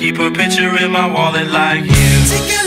keep a picture in my wallet like you.